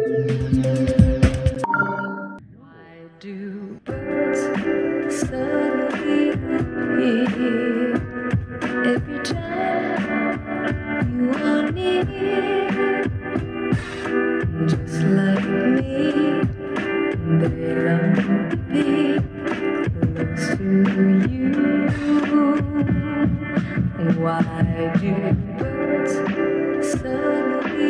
Why do birds suddenly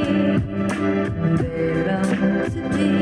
to be.